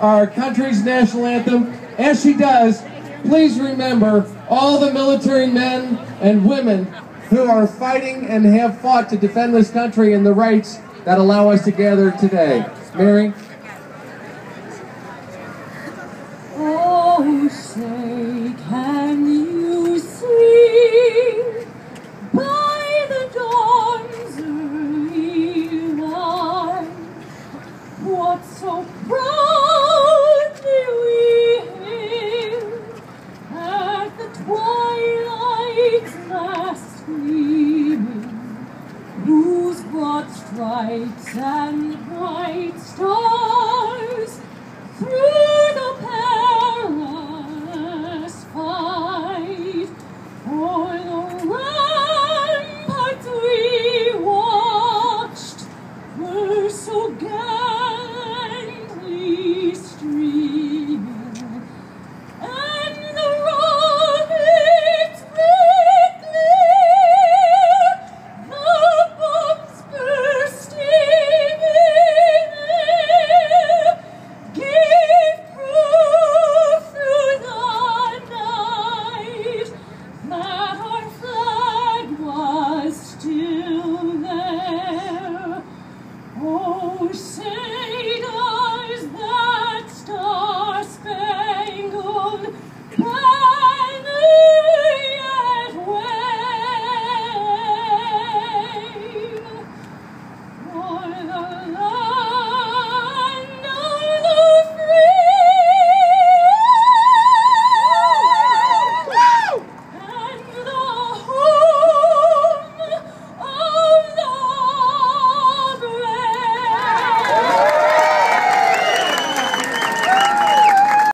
our country's national anthem. As she does, please remember all the military men and women who are fighting and have fought to defend this country and the rights that allow us to gather today. Mary? Oh, say, can streaming, whose broad stripes and bright stars through the perilous fight for the ramparts we watched were so gallantly streaming. Crusaders that star-spangled.